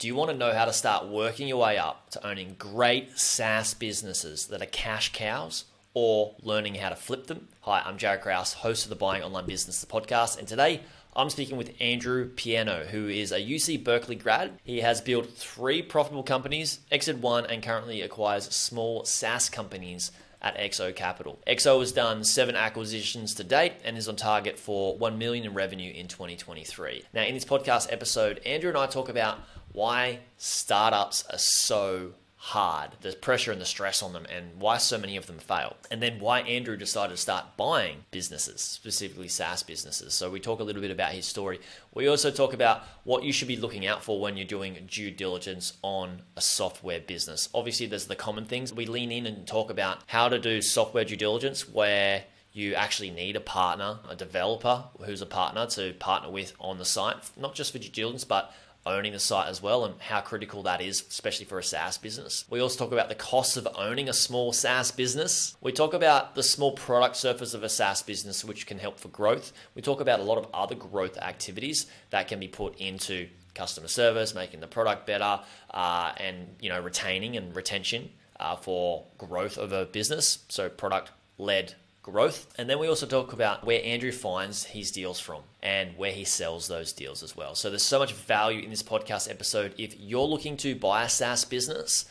Do you want to know how to start working your way up to owning great SaaS businesses that are cash cows or learning how to flip them? Hi, I'm Jaryd Krause, host of the Buying Online Business podcast, and today I'm speaking with Andrew Pierno, who is a UC Berkeley grad. He has built three profitable companies, exited one, and currently acquires small SaaS companies at XO Capital. XO has done seven acquisitions to date and is on target for 1 million in revenue in 2023. Now, in this podcast episode, Andrew and I talk about why startups are so hard, the pressure and the stress on them, and why so many of them fail. And then why Andrew decided to start buying businesses, specifically SaaS businesses. So we talk a little bit about his story. We also talk about what you should be looking out for when you're doing due diligence on a software business. Obviously, there's the common things. We lean in and talk about how to do software due diligence where you actually need a partner, a developer who's a partner to partner with on the site, not just for due diligence, but owning the site as well and how critical that is, especially for a SaaS business. We also talk about the costs of owning a small SaaS business. We talk about the small product surface of a SaaS business, which can help for growth. We talk about a lot of other growth activities that can be put into customer service, making the product better, uh, and you know retaining and retention uh, for growth of a business. So product led growth. And then we also talk about where Andrew finds his deals from and where he sells those deals as well. So there's so much value in this podcast episode. If you're looking to buy a SaaS business,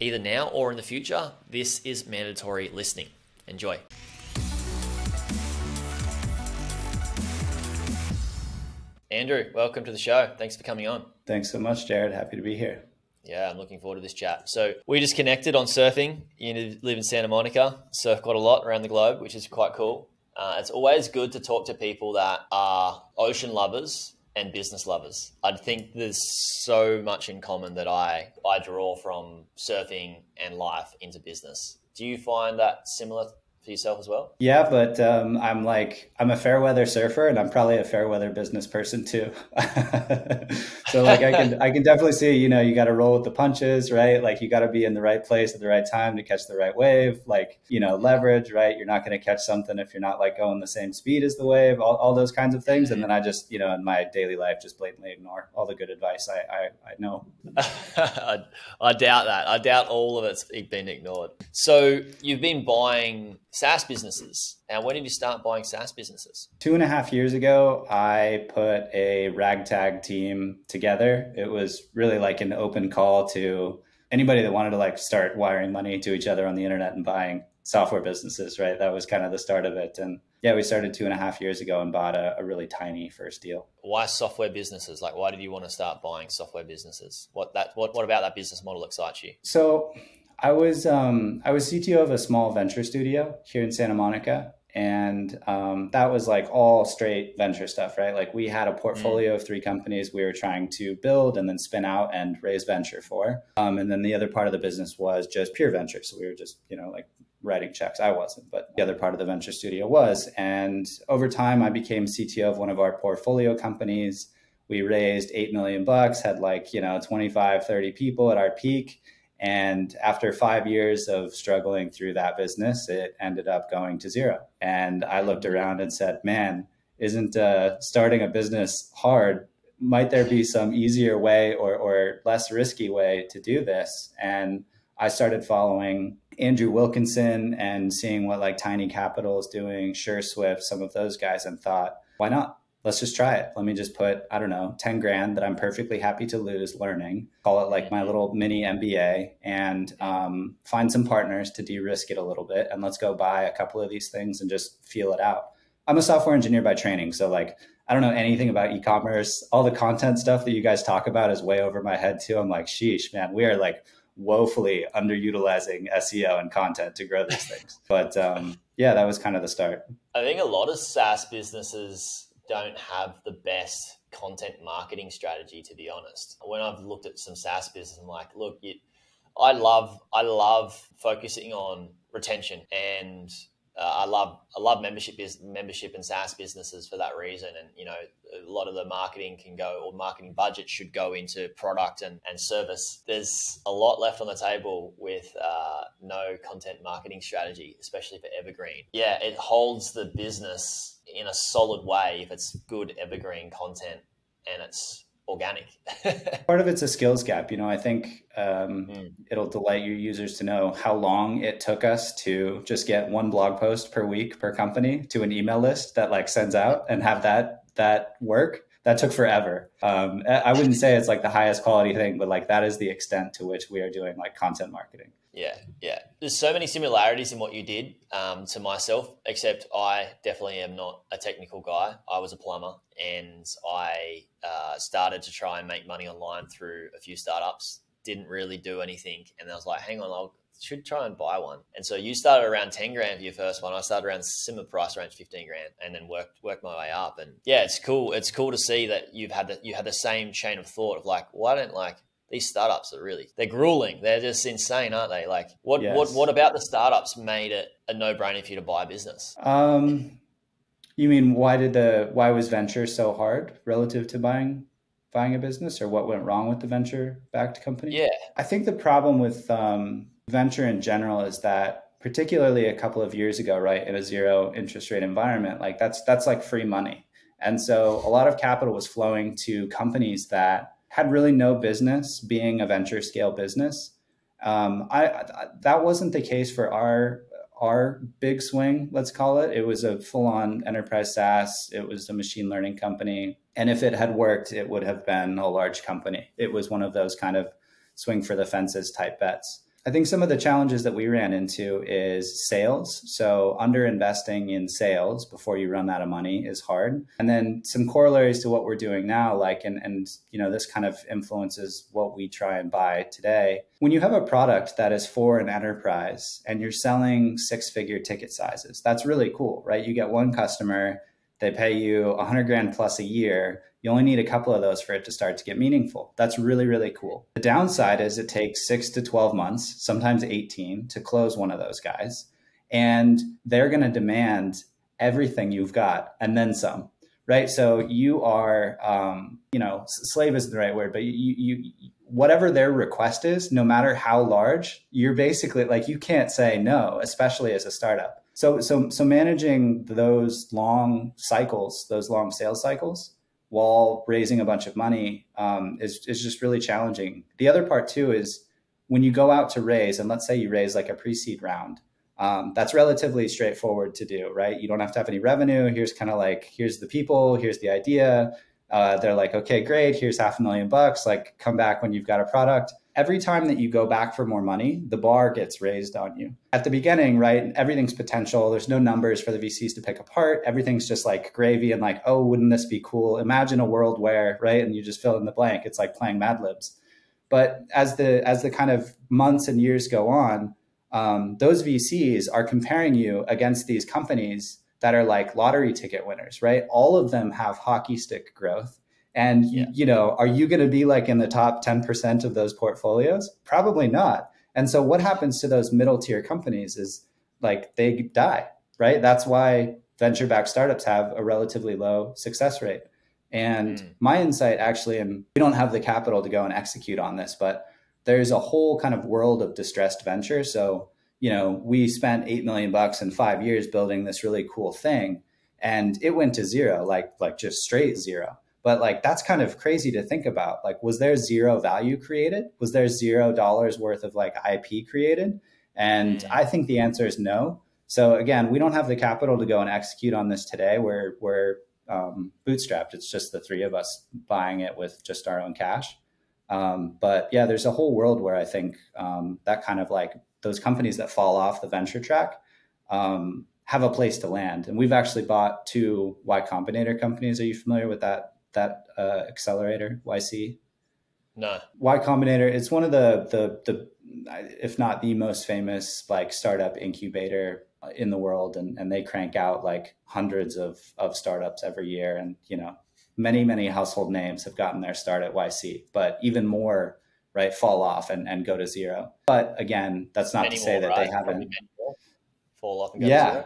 either now or in the future, this is mandatory listening. Enjoy. Andrew, welcome to the show. Thanks for coming on. Thanks so much, Jaryd. Happy to be here. Yeah, I'm looking forward to this chat. So we just connected on surfing. You live in Santa Monica, surf quite a lot around the globe, which is quite cool. Uh, it's always good to talk to people that are ocean lovers and business lovers. I think there's so much in common that I I draw from surfing and life into business. Do you find that similar for yourself as well? Yeah, but um, I'm like I'm a fair weather surfer, and I'm probably a fair weather business person too. so like I can I can definitely see you know you got to roll with the punches, right? Like you got to be in the right place at the right time to catch the right wave. Like you know leverage, right? You're not going to catch something if you're not like going the same speed as the wave. All, all those kinds of things, and then I just you know in my daily life just blatantly ignore all the good advice I I, I know. I, I doubt that. I doubt all of it's been ignored. So you've been buying SaaS businesses. And when did you start buying SaaS businesses? Two and a half years ago, I put a ragtag team together. It was really like an open call to anybody that wanted to like start wiring money to each other on the internet and buying software businesses, right? That was kind of the start of it. And yeah, we started two and a half years ago and bought a, a, really tiny first deal. Why software businesses? Like, why did you want to start buying software businesses? What that what what about that business model excites you? So I was um, I was CTO of a small venture studio here in Santa Monica, and um, that was like all straight venture stuff, right? Like we had a portfolio mm. of three companies we were trying to build and then spin out and raise venture for, um, and then the other part of the business was just pure venture. So we were just you know like writing checks. I wasn't, but the other part of the venture studio was. And over time, I became CTO of one of our portfolio companies. We raised 8 million bucks, had like, you know, 25, 30 people at our peak and after five years of struggling through that business, it ended up going to zero. And I looked around and said, man, isn't uh, starting a business hard? Might there be some easier way or, or less risky way to do this? And I started following Andrew Wilkinson and seeing what like Tiny Capital is doing, SureSwift, some of those guys, and thought, why not? Let's just try it. Let me just put, I don't know, 10 grand that I'm perfectly happy to lose learning, call it like my little mini MBA, and um, find some partners to de risk it a little bit. And let's go buy a couple of these things and just feel it out. I'm a software engineer by training. So, like, I don't know anything about e commerce. All the content stuff that you guys talk about is way over my head, too. I'm like, sheesh, man, we are like, woefully underutilizing SEO and content to grow these things. But um, yeah, that was kind of the start. I think a lot of SaaS businesses don't have the best content marketing strategy to be honest. When i've looked at some saas business i'm like look you, i love i love focusing on retention and uh, I love I love membership is membership and SaaS businesses for that reason. And you know, a lot of the marketing can go or marketing budget should go into product and, and service. There's a lot left on the table with uh, no content marketing strategy, especially for Evergreen. Yeah, it holds the business in a solid way if it's good evergreen content and it's organic. Part of it's a skills gap. You know, I think um, mm. it'll delight your users to know how long it took us to just get one blog post per week per company to an email list that like sends out and have that that work. That took forever. Um, I wouldn't say it's like the highest quality thing, but like that is the extent to which we are doing like content marketing. Yeah, yeah. There's so many similarities in what you did um, to myself, except I definitely am not a technical guy. I was a plumber and I uh, started to try and make money online through a few startups. Didn't really do anything. And I was like, hang on, I should try and buy one. And so you started around 10 grand for your first one. I started around similar price range, 15 grand, and then worked worked my way up. And yeah, it's cool. It's cool to see that you've had you had the same chain of thought of like, why don't like these startups are really they're grueling. They're just insane, aren't they? Like what yes. what what about the startups made it a no brainer for you to buy a business? Um, you mean why did the why was venture so hard relative to buying buying a business, or what went wrong with the venture backed company? Yeah, I think the problem with um, venture in general is that particularly a couple of years ago, right, in a zero interest rate environment, like that's that's like free money. And so a lot of capital was flowing to companies that had really no business being a venture scale business. Um, I, I, that wasn't the case for our our big swing, let's call it. It was a full on enterprise SaaS. It was a machine learning company, and if it had worked, it would have been a large company. It was one of those kind of swing for the fences type bets. I think some of the challenges that we ran into is sales. So under investing in sales before you run out of money is hard. And then some corollaries to what we're doing now, like and and you know, this kind of influences what we try and buy today. When you have a product that is for an enterprise and you're selling six-figure ticket sizes, that's really cool, right? You get one customer, they pay you a 100 grand plus a year you only need a couple of those for it to start to get meaningful. That's really, really cool. The downside is it takes six to 12 months, sometimes 18, to close one of those guys. And they're going to demand everything you've got and then some, right? So you are, um, you know, slave isn't the right word, but you, you, whatever their request is, no matter how large, you're basically like, you can't say no, especially as a startup. So, so, so managing those long cycles, those long sales cycles, while raising a bunch of money um, is, is just really challenging. The other part too is when you go out to raise, and let's say you raise like a pre-seed round, um, that's relatively straightforward to do, right? You don't have to have any revenue. Here's kind of like, here's the people, here's the idea. Uh, they're like, okay, great. Here's half a million bucks. Like, come back when you've got a product every time that you go back for more money, the bar gets raised on you. At the beginning, right, everything's potential. There's no numbers for the VCs to pick apart. Everything's just like gravy and like, oh, wouldn't this be cool? Imagine a world where, right, and you just fill in the blank. It's like playing Mad Libs. But as the as the kind of months and years go on, um, those VCs are comparing you against these companies that are like lottery ticket winners, right? All of them have hockey stick growth and yeah. you know, are you going to be like in the top 10% of those portfolios? Probably not. And so what happens to those middle tier companies is like they die, right? That's why venture backed startups have a relatively low success rate. And mm. my insight actually, and we don't have the capital to go and execute on this, but there's a whole kind of world of distressed venture. So, you know, we spent 8 million bucks in 5 years building this really cool thing and it went to zero, like like just straight zero. But like that's kind of crazy to think about. Like, was there zero value created? Was there zero dollars worth of like IP created? And mm. I think the answer is no. So again, we don't have the capital to go and execute on this today. We're we're um, bootstrapped. It's just the three of us buying it with just our own cash. Um, but yeah, there's a whole world where I think um, that kind of like those companies that fall off the venture track um, have a place to land. And we've actually bought two Y Combinator companies. Are you familiar with that that uh, accelerator YC? No. Y Combinator. It's one of the the the if not the most famous like startup incubator in the world, and and they crank out like hundreds of of startups every year, and you know many many household names have gotten their start at YC, but even more right fall off and, and go to zero. But again, that's not many to say that they haven't fall off. and go yeah,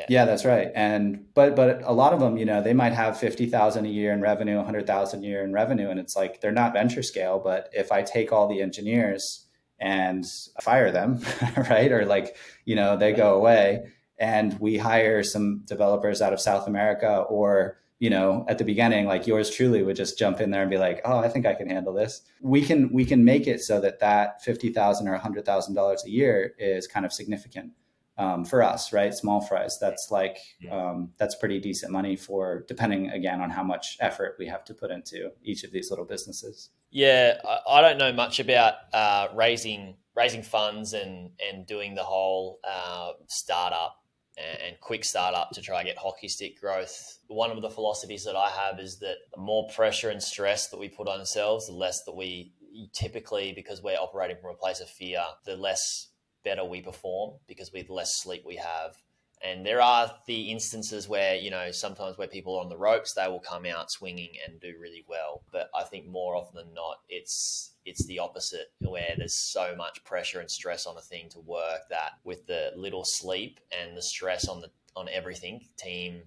yeah. yeah, that's right. And but but a lot of them, you know, they might have fifty thousand a year in revenue, hundred thousand a year in revenue, and it's like they're not venture scale. But if I take all the engineers and fire them, right, or like you know they go away, and we hire some developers out of South America or you know at the beginning like yours truly would just jump in there and be like oh i think i can handle this we can we can make it so that that 50000 or $100000 a year is kind of significant um, for us right? Small fries that's like um, that's pretty decent money for depending again on how much effort we have to put into each of these little businesses. Yeah i, I don't know much about uh, raising raising funds and and doing the whole uh, startup and quick startup to try and get hockey stick growth. One of the philosophies that I have is that the more pressure and stress that we put on ourselves, the less that we typically, because we're operating from a place of fear, the less better we perform because with less sleep we have. And there are the instances where, you know, sometimes where people are on the ropes, they will come out swinging and do really well. But I think more often than not, it's it's the opposite where there's so much pressure and stress on a thing to work that with the little sleep and the stress on the on everything team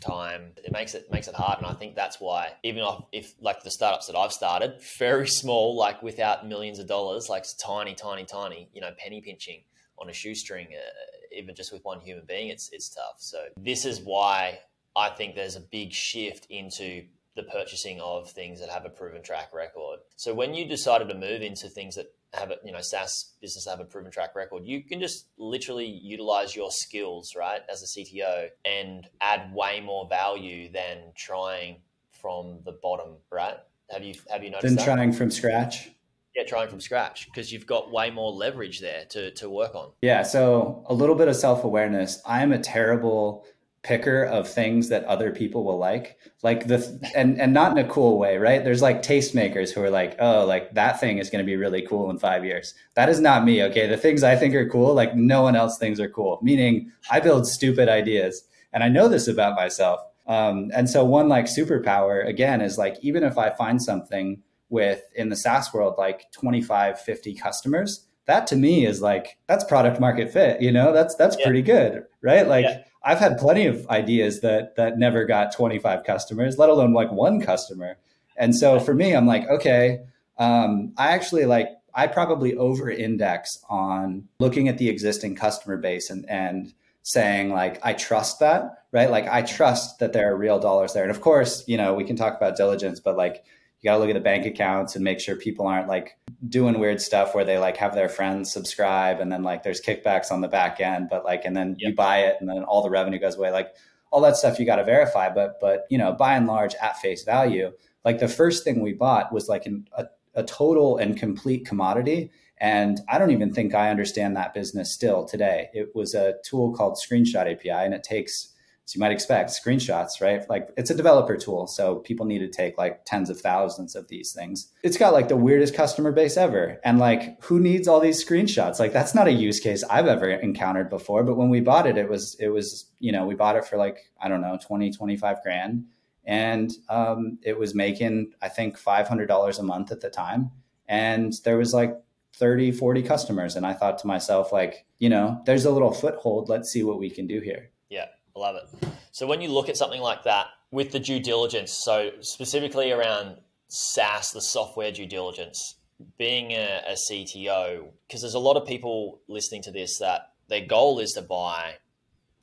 time it makes it makes it hard. And i think that's why even if, like the startups that i've started very small like without millions of dollars like tiny tiny tiny you know penny pinching on a shoestring uh, even just with one human being it's it's tough. So this is why i think there's a big shift into the purchasing of things that have a proven track record. So when you decided to move into things that have a you know SaaS business have a proven track record, you can just literally utilize your skills, right, as a CTO and add way more value than trying from the bottom, right? Have you have you noticed? Than trying from scratch. Yeah, trying from scratch because you've got way more leverage there to to work on. Yeah, so a little bit of self awareness. I'm a terrible picker of things that other people will like like the and and not in a cool way right? There's like tastemakers who are like oh like that thing is going to be really cool in 5 years. That is not me okay? The things i think are cool like no one else thinks are cool. Meaning i build stupid ideas and i know this about myself. Um, and so one like superpower again is like even if i find something with in the saas world like 25 50 customers that to me is like that's product market fit you know? That's that's yeah. pretty good right? Like yeah I've had plenty of ideas that that never got 25 customers, let alone like one customer. And so for me, I'm like, okay, um, I actually like I probably over index on looking at the existing customer base and and saying like I trust that, right? Like I trust that there are real dollars there. And of course, you know, we can talk about diligence, but like you got to look at the bank accounts and make sure people aren't like doing weird stuff where they like have their friends subscribe and then like there's kickbacks on the back end but like and then yep. you buy it and then all the revenue goes away like all that stuff you got to verify but but you know by and large at face value like the first thing we bought was like an, a, a total and complete commodity and i don't even think i understand that business still today it was a tool called screenshot api and it takes as you might expect, screenshots, right? Like it's a developer tool. So people need to take like tens of thousands of these things. It's got like the weirdest customer base ever. And like, who needs all these screenshots? Like that's not a use case I've ever encountered before. But when we bought it, it was, it was, you know, we bought it for like, I don't know, 20, 25 grand. And um, it was making, I think, $500 a month at the time. And there was like 30, 40 customers. And I thought to myself, like, you know, there's a little foothold. Let's see what we can do here. Yeah. Love it. So when you look at something like that with the due diligence, so specifically around SaaS, the software due diligence, being a, a CTO, because there's a lot of people listening to this that their goal is to buy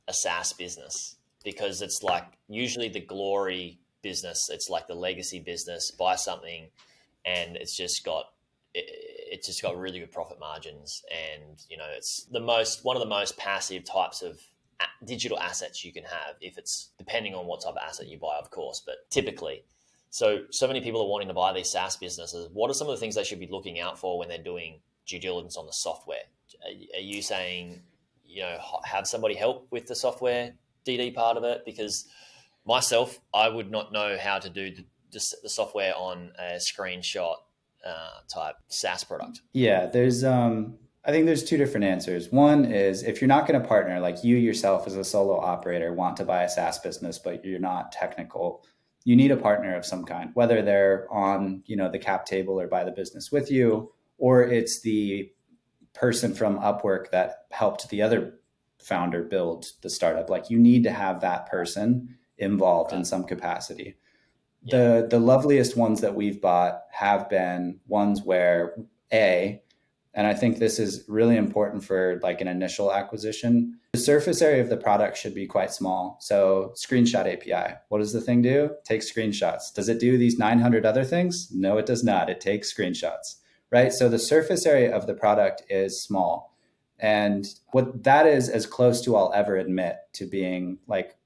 a SaaS business because it's like usually the glory business, it's like the legacy business, buy something and it's just got it, it's just got really good profit margins and you know it's the most one of the most passive types of digital assets you can have if it's depending on what type of asset you buy, of course, but typically. So, so many people are wanting to buy these SaaS businesses. What are some of the things they should be looking out for when they're doing due diligence on the software? Are, you saying, you know, have somebody help with the software DD part of it? Because myself, I would not know how to do the, the software on a screenshot uh, type SaaS product. Yeah, there's um, I think there's two different answers. One is if you're not going to partner, like you yourself as a solo operator want to buy a SaaS business, but you're not technical, you need a partner of some kind, whether they're on, you know, the cap table or buy the business with you, or it's the person from Upwork that helped the other founder build the startup. Like you need to have that person involved right. in some capacity. Yeah. The the loveliest ones that we've bought have been ones where a and I think this is really important for like an initial acquisition. The surface area of the product should be quite small. So, screenshot API. What does the thing do? Take screenshots. Does it do these 900 other things? No, it does not. It takes screenshots, right? So, the surface area of the product is small. And what that is as close to I'll ever admit to being like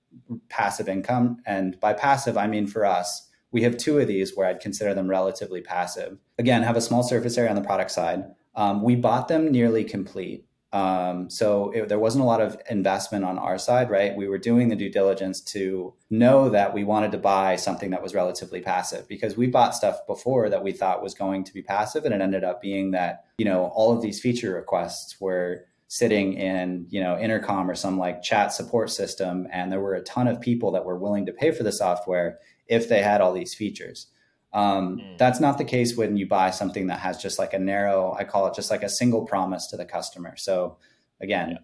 passive income. And by passive, I mean for us, we have two of these where I'd consider them relatively passive. Again, have a small surface area on the product side um, we bought them nearly complete. Um, so it, there wasn't a lot of investment on our side, right? We were doing the due diligence to know that we wanted to buy something that was relatively passive because we bought stuff before that we thought was going to be passive, and it ended up being that you know all of these feature requests were sitting in you know intercom or some like chat support system, and there were a ton of people that were willing to pay for the software if they had all these features. Um, mm. That's not the case when you buy something that has just like a narrow, I call it just like a single promise to the customer. So again, yeah.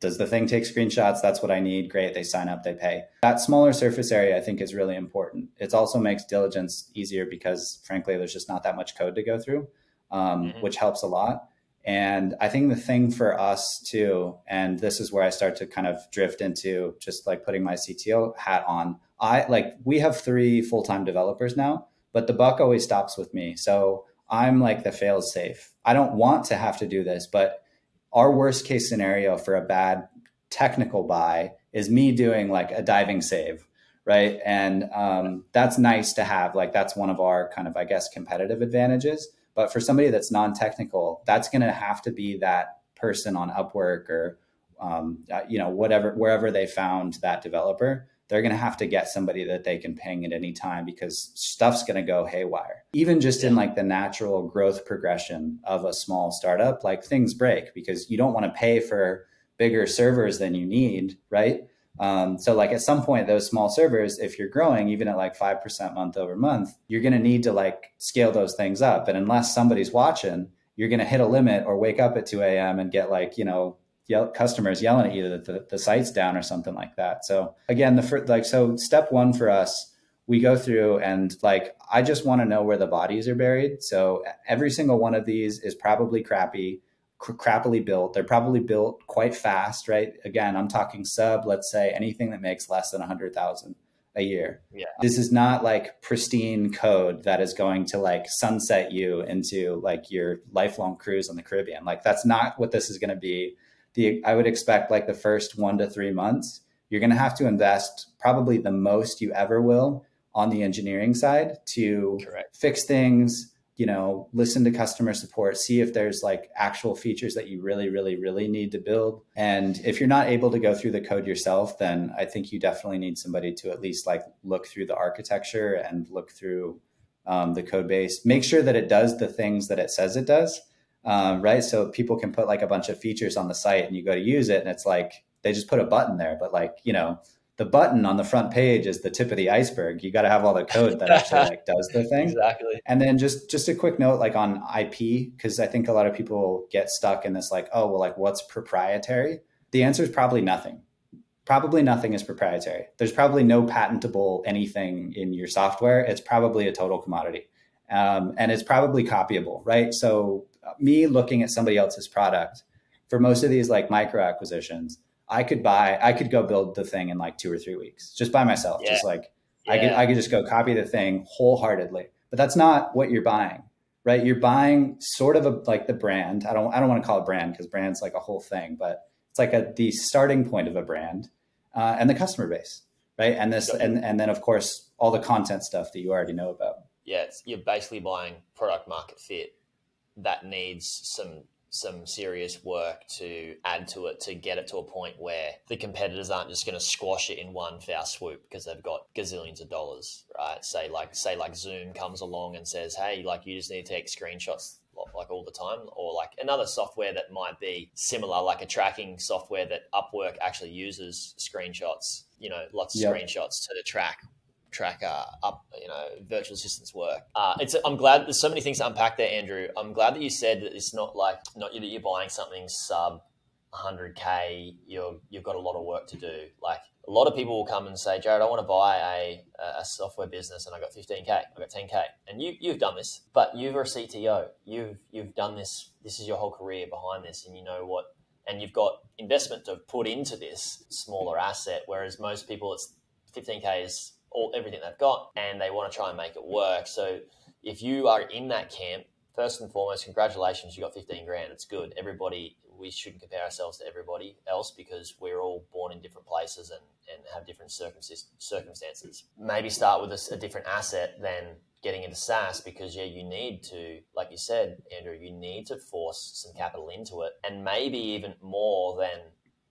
does the thing take screenshots? That's what I need. Great. They sign up, they pay. That smaller surface area, I think, is really important. It also makes diligence easier because, frankly, there's just not that much code to go through, um, mm-hmm. which helps a lot. And I think the thing for us too, and this is where I start to kind of drift into just like putting my CTO hat on. I like we have three full time developers now but the buck always stops with me. So I'm like the fail safe. I don't want to have to do this, but our worst case scenario for a bad technical buy is me doing like a diving save, right? And um, that's nice to have. Like that's one of our kind of, I guess, competitive advantages. But for somebody that's non-technical, that's going to have to be that person on Upwork or um, uh, you know whatever wherever they found that developer they're going to have to get somebody that they can ping at any time because stuff's going to go haywire. Even just in like the natural growth progression of a small startup, like things break because you don't want to pay for bigger servers than you need, right? Um, so like at some point, those small servers, if you're growing even at like 5% month over month, you're going to need to like scale those things up. And unless somebody's watching, you're going to hit a limit or wake up at 2 a.m. and get like, you know, yell, customers yelling at you that the, the site's down or something like that. So again, the first, like so step one for us, we go through and like I just want to know where the bodies are buried. So every single one of these is probably crappy, cr- crappily built. They're probably built quite fast, right? Again, I'm talking sub. Let's say anything that makes less than a hundred thousand a year. Yeah. This is not like pristine code that is going to like sunset you into like your lifelong cruise on the Caribbean. Like that's not what this is going to be the I would expect like the first one to three months, you're going to have to invest probably the most you ever will on the engineering side to Correct. fix things, you know, listen to customer support, see if there's like actual features that you really, really, really need to build. And if you're not able to go through the code yourself, then I think you definitely need somebody to at least like look through the architecture and look through um, the code base, make sure that it does the things that it says it does um, right? So people can put like a bunch of features on the site and you go to use it and it's like they just put a button there, but like, you know, the button on the front page is the tip of the iceberg. You got to have all the code that actually like does the thing. Exactly. And then just just a quick note like on IP because I think a lot of people get stuck in this like, oh, well like what's proprietary? The answer is probably nothing. Probably nothing is proprietary. There's probably no patentable anything in your software. It's probably a total commodity. Um, and it's probably copyable, right? So me looking at somebody else's product for most of these like micro acquisitions, I could buy, I could go build the thing in like two or three weeks just by myself. Yeah. Just like yeah. I could, I could just go copy the thing wholeheartedly. But that's not what you're buying, right? You're buying sort of a, like the brand. I don't, I don't want to call it brand because brand's like a whole thing, but it's like a the starting point of a brand uh, and the customer base, right? And this, and and then of course all the content stuff that you already know about. Yeah, you're basically buying product market fit that needs some some serious work to add to it to get it to a point where the competitors aren't just going to squash it in one foul swoop because they've got gazillions of dollars, right? Say like say like Zoom comes along and says, "Hey, like you just need to take screenshots like all the time," or like another software that might be similar, like a tracking software that Upwork actually uses screenshots. You know, lots of yep. screenshots to track track uh, up, know, virtual assistants work. Uh, it's I'm glad there's so many things to unpack there, Andrew. I'm glad that you said that it's not like not that you're buying something sub 100k, you're you've got a lot of work to do. Like a lot of people will come and say, Jaryd, I want to buy a, a software business and I got 15k, I got 10k, and you you've done this, but you're a CTO, you've you've done this. This is your whole career behind this, and you know what, and you've got investment to put into this smaller asset. Whereas most people, it's 15k is all everything they've got, and they want to try and make it work. So if you are in that camp, first and foremost, congratulations, you got 15 grand. It's good. Everybody we shouldn't compare ourselves to everybody else because we're all born in different places and, and have different circumstances. Maybe start with a, a different asset than getting into SaaS because yeah, you need to, like you said, Andrew, you need to force some capital into it, and maybe even more than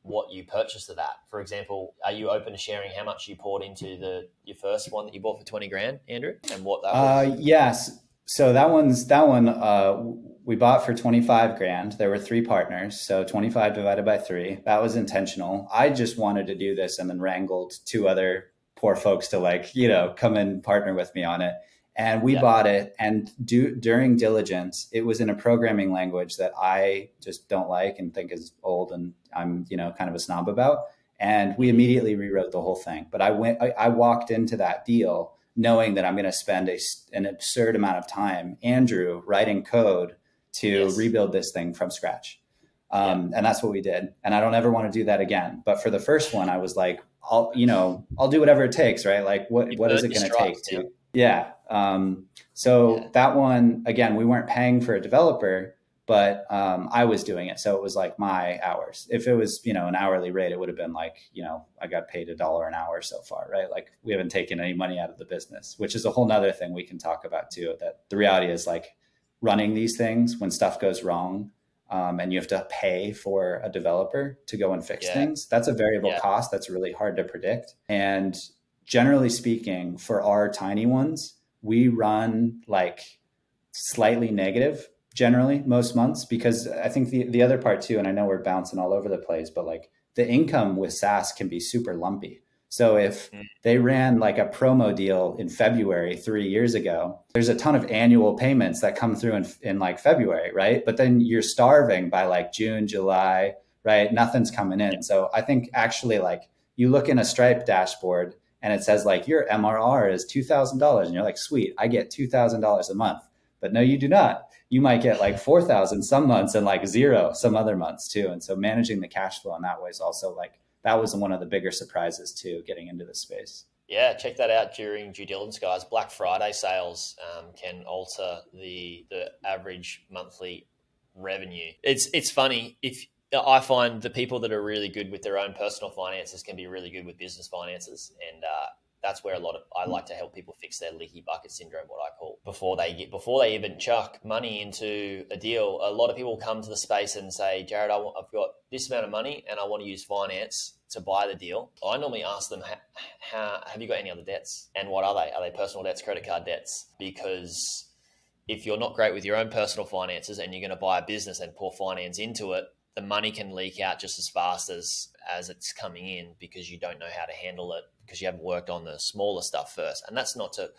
what you purchased of that. For example, are you open to sharing how much you poured into the your first one that you bought for twenty grand, Andrew, and what that was? Uh, yes. So that one's that one. Uh, we bought for 25 grand. There were three partners. So 25 divided by three. That was intentional. I just wanted to do this and then wrangled two other poor folks to like, you know, come and partner with me on it. And we yeah. bought it. And do, during diligence, it was in a programming language that I just don't like and think is old and I'm, you know, kind of a snob about. And we immediately rewrote the whole thing. But I went, I, I walked into that deal knowing that I'm going to spend a, an absurd amount of time, Andrew, writing code to yes. rebuild this thing from scratch. Um, yeah. And that's what we did. And I don't ever want to do that again. But for the first one, I was like, I'll, you know, I'll do whatever it takes, right? Like, what, what is it going to take to, yeah. Um, so yeah. that one, again, we weren't paying for a developer, but um, I was doing it. So it was like my hours. If it was, you know, an hourly rate, it would have been like, you know, I got paid a dollar an hour so far, right? Like we haven't taken any money out of the business, which is a whole nother thing we can talk about too. That the reality is like running these things when stuff goes wrong um, and you have to pay for a developer to go and fix yeah. things that's a variable yeah. cost that's really hard to predict and generally speaking for our tiny ones we run like slightly negative generally most months because i think the, the other part too and i know we're bouncing all over the place but like the income with saas can be super lumpy so if mm. they ran like a promo deal in February three years ago, there's a ton of annual payments that come through in, in like February, right? But then you're starving by like June, July, right? Nothing's coming in. So I think actually like you look in a Stripe dashboard and it says like your MRR is $2,000 and you're like, sweet, I get $2,000 a month. But no, you do not. You might get like 4,000 some months and like zero some other months too. And so managing the cash flow in that way is also like that was one of the bigger surprises too, getting into this space. Yeah, check that out during due diligence, guys. Black Friday sales um, can alter the the average monthly revenue. It's it's funny if I find the people that are really good with their own personal finances can be really good with business finances, and uh, that's where a lot of I like to help people fix their leaky bucket syndrome, what I call before they get before they even chuck money into a deal. A lot of people come to the space and say, Jaryd, I want, I've got this amount of money and I want to use finance to buy the deal. I normally ask them, have you got any other debts and what are they? Are they personal debts, credit card debts? Because if you're not great with your own personal finances and you're going to buy a business and pour finance into it, the money can leak out just as fast as as it's coming in because you don't know how to handle it because you haven't worked on the smaller stuff first. And that's not to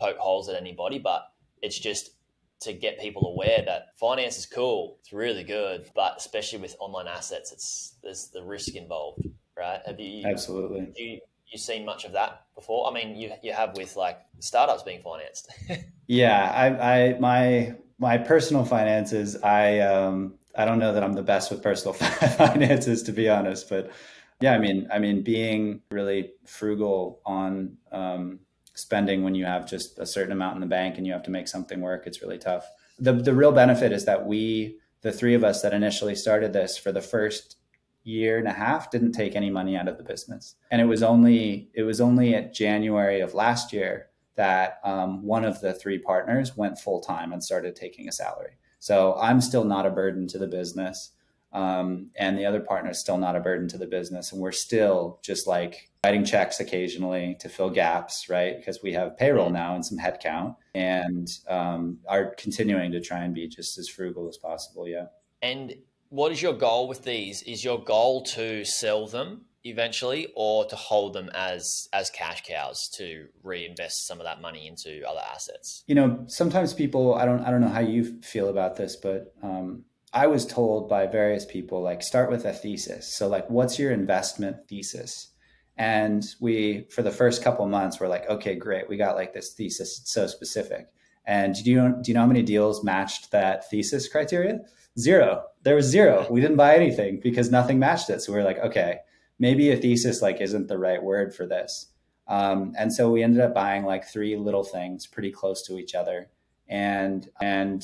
poke holes at anybody, but it's just to get people aware that finance is cool. It's really good, but especially with online assets, it's there's the risk involved, right? Have you absolutely? Have you you seen much of that before? I mean, you you have with like startups being financed. yeah, I, I my my personal finances, I um I don't know that I'm the best with personal finances to be honest, but yeah, I mean, I mean, being really frugal on um, spending when you have just a certain amount in the bank and you have to make something work, it's really tough. The the real benefit is that we, the three of us that initially started this for the first year and a half, didn't take any money out of the business, and it was only it was only at January of last year that um, one of the three partners went full time and started taking a salary. So I'm still not a burden to the business um, and the other partner is still not a burden to the business. And we're still just like writing checks occasionally to fill gaps right? Because we have payroll now and some headcount. And um, are continuing to try and be just as frugal as possible yeah. And what is your goal with these? Is your goal to sell them eventually or to hold them as as cash cows to reinvest some of that money into other assets you know sometimes people i don't i don't know how you feel about this but um, I was told by various people, like, start with a thesis. So, like, what's your investment thesis? And we, for the first couple months, we're like, okay, great. We got like this thesis. It's so specific. And do you, know, do you know how many deals matched that thesis criteria? Zero. There was zero. We didn't buy anything because nothing matched it. So we are like, okay, maybe a thesis like isn't the right word for this. Um, and so we ended up buying like three little things pretty close to each other. And and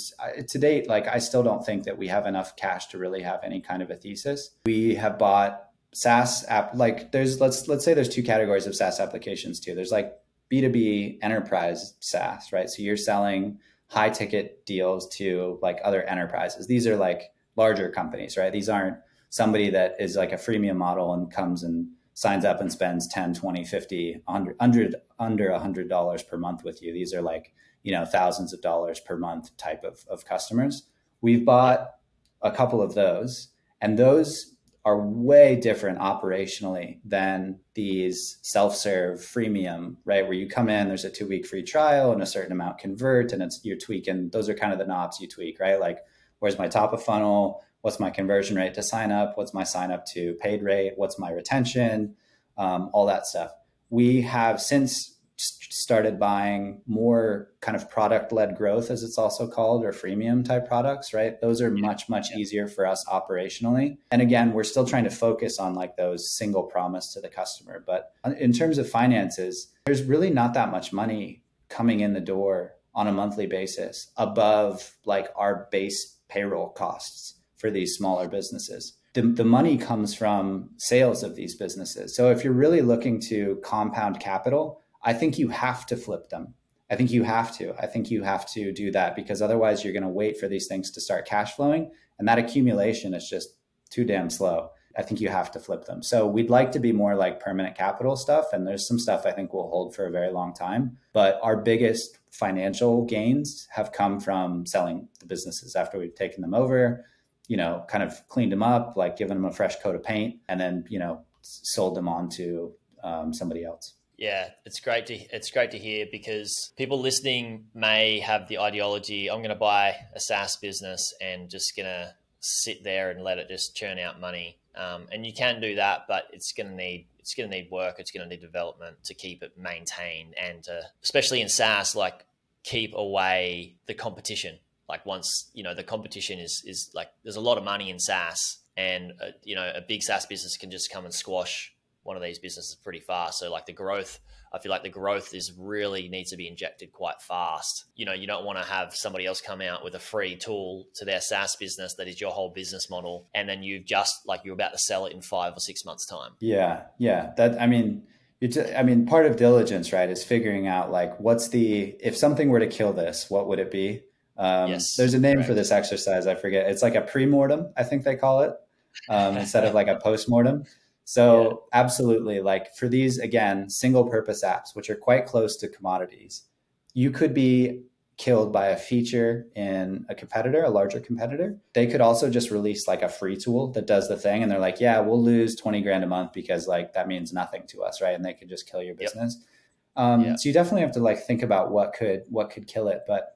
to date, like I still don't think that we have enough cash to really have any kind of a thesis. We have bought SaaS app like there's let's let's say there's two categories of SaaS applications too. There's like B2B enterprise SaaS, right? So you're selling high ticket deals to like other enterprises. These are like larger companies, right? These aren't somebody that is like a freemium model and comes and signs up and spends 10, 20, 50, 100, 100 under $100 per month with you. These are like, you know, thousands of dollars per month type of, of customers. We've bought a couple of those and those are way different operationally than these self-serve freemium, right? Where you come in, there's a two-week free trial and a certain amount convert, and it's you're tweaking. Those are kind of the knobs you tweak, right? Like, where's my top of funnel? What's my conversion rate to sign up? What's my sign up to paid rate? What's my retention? Um, all that stuff. We have since started buying more kind of product led growth, as it's also called, or freemium type products, right? Those are much, much easier for us operationally. And again, we're still trying to focus on like those single promise to the customer. But in terms of finances, there's really not that much money coming in the door on a monthly basis above like our base payroll costs for these smaller businesses. The, the money comes from sales of these businesses. So if you're really looking to compound capital, I think you have to flip them. I think you have to. I think you have to do that because otherwise you're going to wait for these things to start cash flowing. And that accumulation is just too damn slow. I think you have to flip them. So we'd like to be more like permanent capital stuff. And there's some stuff I think will hold for a very long time. But our biggest financial gains have come from selling the businesses after we've taken them over, you know, kind of cleaned them up, like given them a fresh coat of paint, and then, you know, sold them on to um, somebody else. Yeah, it's great to it's great to hear because people listening may have the ideology I'm going to buy a SaaS business and just going to sit there and let it just churn out money. Um, and you can do that, but it's going to need it's going to need work. It's going to need development to keep it maintained, and to, especially in SaaS, like keep away the competition. Like once you know the competition is is like there's a lot of money in SaaS, and uh, you know a big SaaS business can just come and squash one of these businesses pretty fast. So like the growth, I feel like the growth is really needs to be injected quite fast. You know, you don't want to have somebody else come out with a free tool to their SaaS business that is your whole business model, and then you've just like you're about to sell it in five or six months time. Yeah, yeah. That I mean. I mean, part of diligence, right, is figuring out like what's the if something were to kill this, what would it be? Um, yes, there's a name for this exercise. I forget. It's like a pre-mortem, I think they call it, um, instead of like a post-mortem. So yeah. absolutely, like for these again, single purpose apps, which are quite close to commodities, you could be killed by a feature in a competitor, a larger competitor. They could also just release like a free tool that does the thing. And they're like, yeah, we'll lose 20 grand a month because like that means nothing to us. Right. And they could just kill your business. Yep. Um, yeah. So you definitely have to like think about what could, what could kill it. But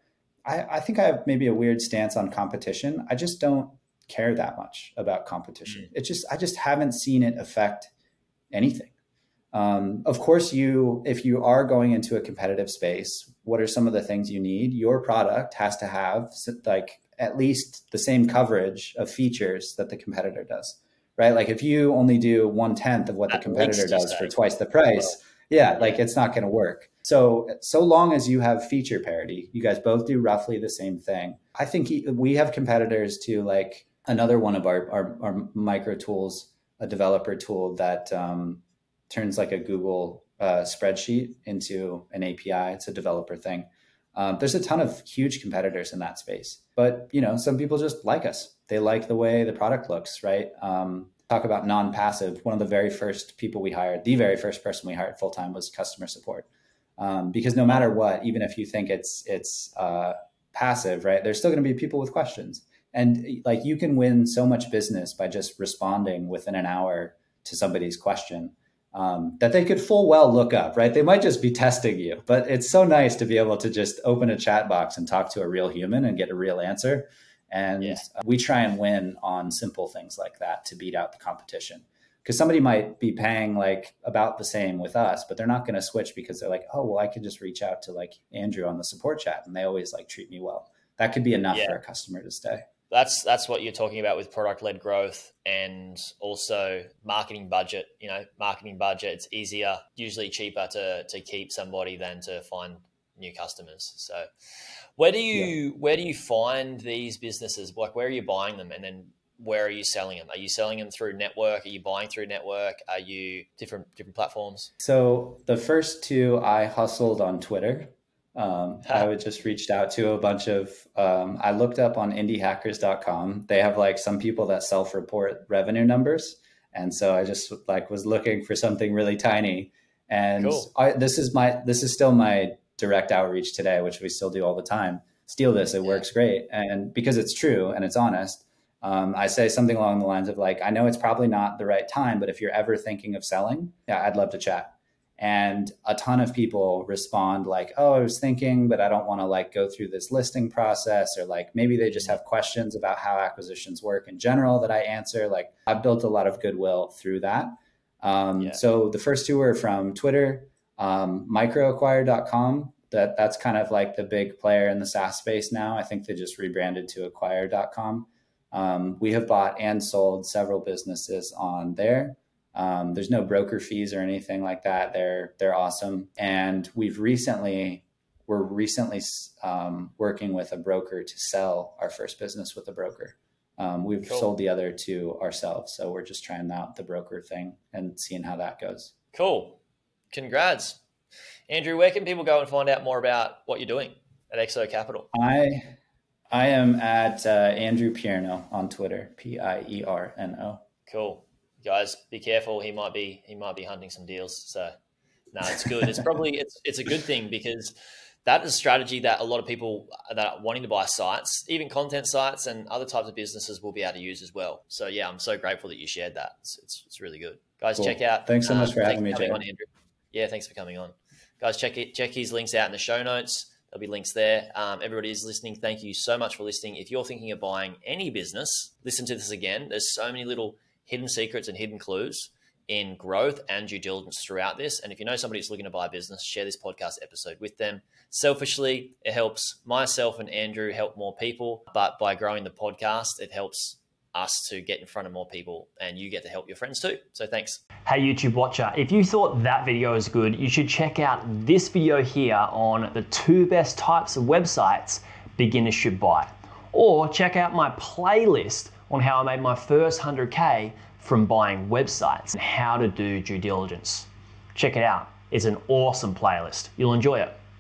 I, I think I have maybe a weird stance on competition. I just don't care that much about competition. Mm. It's just I just haven't seen it affect anything. Um, of course, you if you are going into a competitive space, what are some of the things you need? Your product has to have like at least the same coverage of features that the competitor does, right? Like if you only do one tenth of what at the competitor does for twice the price, yeah, like it's not going to work. So so long as you have feature parity, you guys both do roughly the same thing. I think we have competitors to like another one of our, our, our micro tools, a developer tool that um, turns like a Google uh, spreadsheet into an API. It's a developer thing. Um, there's a ton of huge competitors in that space, but you know, some people just like us. They like the way the product looks, right? Um, talk about non-passive. One of the very first people we hired, the very first person we hired full time was customer support, um, because no matter what, even if you think it's it's uh, passive, right, there's still going to be people with questions. And like you can win so much business by just responding within an hour to somebody's question um, that they could full well look up right? They might just be testing you but it's so nice to be able to just open a chat box and talk to a real human and get a real answer And yeah. we try and win on simple things like that to beat out the competition. Because somebody might be paying like about the same with us, but they're not going to switch because they're like, oh, well, I could just reach out to like Andrew on the support chat and they always like treat me well. That could be enough yeah. for a customer to stay that's that's what you're talking about with product led growth and also marketing budget. You know, marketing budget. It's easier, usually cheaper to to keep somebody than to find new customers. So, where do you yeah. where do you find these businesses? Like, where are you buying them, and then where are you selling them? Are you selling them through network? Are you buying through network? Are you different different platforms? So the first two I hustled on Twitter. Um, I would just reached out to a bunch of. Um, I looked up on indiehackers.com. They have like some people that self-report revenue numbers, and so I just like was looking for something really tiny. And cool. I, this is my this is still my direct outreach today, which we still do all the time. Steal this; it works great, and because it's true and it's honest. Um, I say something along the lines of like, I know it's probably not the right time, but if you're ever thinking of selling, yeah, I'd love to chat and a ton of people respond like oh i was thinking but i don't want to like go through this listing process or like maybe they just have questions about how acquisitions work in general that i answer like i've built a lot of goodwill through that um, yeah. so the first two were from twitter um, microacquire.com that that's kind of like the big player in the saas space now i think they just rebranded to acquire.com um, we have bought and sold several businesses on there um, there's no broker fees or anything like that. They're they're awesome, and we've recently we're recently um, working with a broker to sell our first business with a broker. Um, we've cool. sold the other two ourselves, so we're just trying out the broker thing and seeing how that goes. Cool, congrats, Andrew. Where can people go and find out more about what you're doing at XO Capital? I I am at uh, Andrew Pierno on Twitter, P I E R N O. Cool guys, be careful. He might be he might be hunting some deals. So no, it's good. It's probably it's it's a good thing because that is a strategy that a lot of people that are wanting to buy sites, even content sites and other types of businesses will be able to use as well. So yeah, I'm so grateful that you shared that. It's it's, it's really good. Guys, cool. check out. Thanks so much um, for having me, Jay. On, Andrew. Yeah, thanks for coming on. Guys, check it, check his links out in the show notes. There'll be links there. Um, everybody is listening. Thank you so much for listening. If you're thinking of buying any business, listen to this again. There's so many little hidden secrets and hidden clues in growth and due diligence throughout this. And if you know somebody who's looking to buy a business, share this podcast episode with them. Selfishly, it helps myself and Andrew help more people. But by growing the podcast, it helps us to get in front of more people and you get to help your friends too. So thanks. Hey YouTube watcher, if you thought that video was good, you should check out this video here on the two best types of websites beginners should buy. Or check out my playlist on how I made my first 100K from buying websites and how to do due diligence. Check it out. It's an awesome playlist. You'll enjoy it.